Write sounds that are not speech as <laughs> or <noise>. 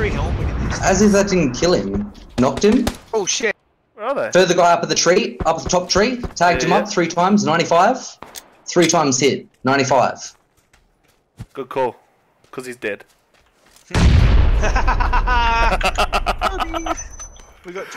As if that didn't kill him. Knocked him. Oh shit. Where are they? Further guy up at the tree, up at the top tree. Tagged Yeah, him yeah. up three times, 95. Three times hit, 95. Good call. Because he's dead. <laughs> <laughs> we got